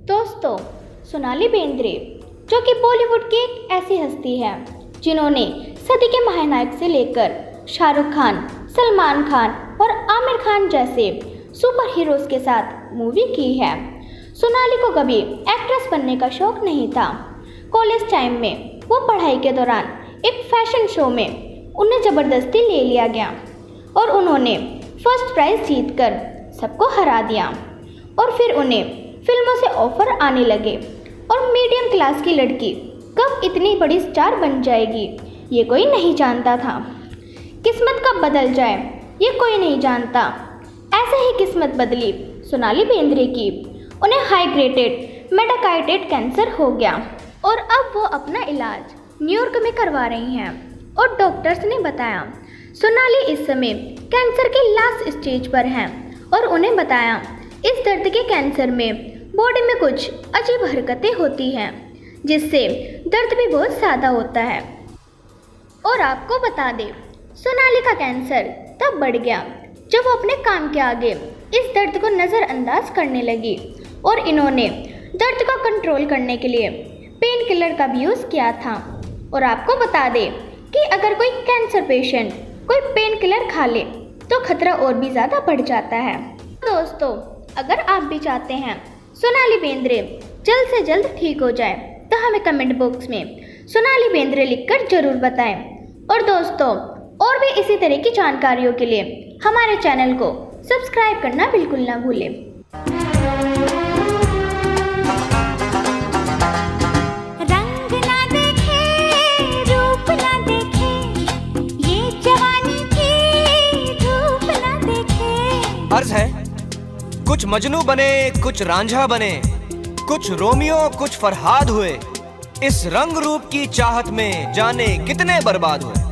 दोस्तों सोनाली बेंद्रे, जो कि बॉलीवुड की एक ऐसी हस्ती है, जिन्होंने सदी के महानायक से लेकर शाहरुख खान, सलमान खान और आमिर खान जैसे सुपर हीरोज के साथ मूवी की है। सोनाली को कभी एक्ट्रेस बनने का शौक नहीं था। कॉलेज टाइम में वो पढ़ाई के दौरान एक फ़ैशन शो में उन्हें ज़बरदस्ती ले लिया गया और उन्होंने फ़र्स्ट प्राइज़ जीतकर सबको हरा दिया और फिर उन्हें फ़िल्मों से ऑफ़र आने लगे। और मीडियम क्लास की लड़की कब इतनी बड़ी स्टार बन जाएगी, ये कोई नहीं जानता था। किस्मत कब बदल जाए, ये कोई नहीं जानता। ऐसे ही किस्मत बदली सोनाली बेंद्रे की। उन्हें हाई ग्रेडेड मेटाकाइटेड कैंसर हो गया। और अब वो अपना इलाज न्यूयॉर्क में करवा रही हैं। और डॉक्टर्स ने बताया, सोनाली इस समय कैंसर के लास्ट स्टेज पर हैं। और उन्हें बताया, इस दर्द के कैंसर में बॉडी में कुछ अजीब हरकतें होती हैं, जिससे दर्द भी बहुत ज़्यादा होता है। और आपको बता दें, सोनाली का कैंसर तब बढ़ गया, जब वो अपने काम के आगे इस दर्द को नज़रअंदाज करने लगी और इन्होंने दर्द को कंट्रोल करने के लिए पेन किलर का भी यूज़ किया था। और आपको बता दें कि अगर कोई कैंसर पेशेंट कोई पेन किलर खा ले तो खतरा और भी ज़्यादा बढ़ जाता है। दोस्तों, अगर आप भी चाहते हैं सोनाली बेंद्रे जल्द से जल्द ठीक हो जाए तो हमें कमेंट बॉक्स में सोनाली बेंद्रे लिखकर ज़रूर बताएँ। और दोस्तों और भी इसी तरह की जानकारियों के लिए हमारे चैनल को सब्सक्राइब करना बिल्कुल ना भूलें। रंग ना देखे रूप ना देखे ये जवानी थी धूप ना देखे। अर्ज़ है कुछ मजनू बने, कुछ रांझा बने, कुछ रोमियो, कुछ फरहाद हुए। इस रंग रूप की चाहत में जाने कितने बर्बाद हुए।